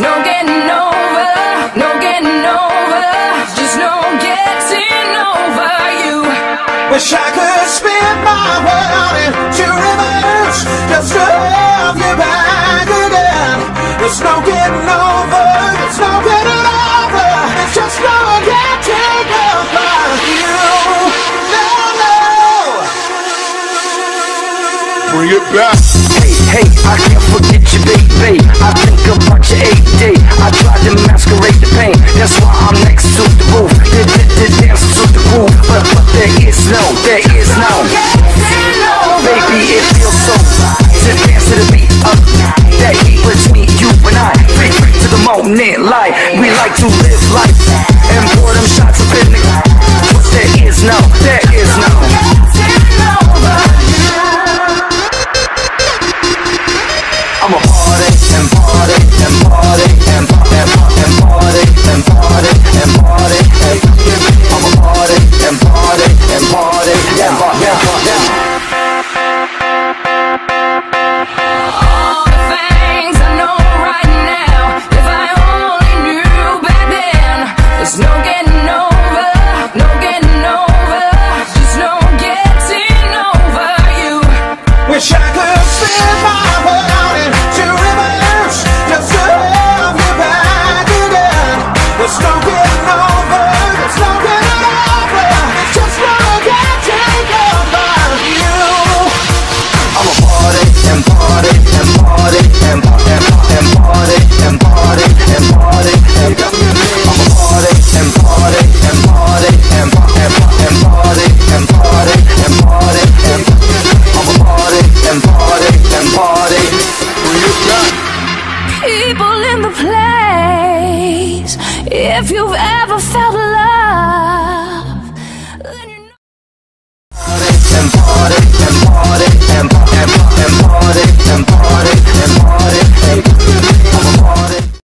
No getting over, no getting over, just no getting over you. Wish I could spin my world into reverse, just to have you back again. There's no getting over, there's no getting over, it's just no getting over you. No, no. Bring it back. Hey, hey, I can't forget you, baby. I think eight day. I tried to masquerade the pain. That's why I'm next to the roof. Did, did, did dance to the groove. But, but there is no, there is no. Baby, it feels so right to dance to the beat of that heat between you and I. Free, free to the moment, light. We like to live life And party and party and party and party and party and party party and party and party and party and party. If you've ever felt love, then you know.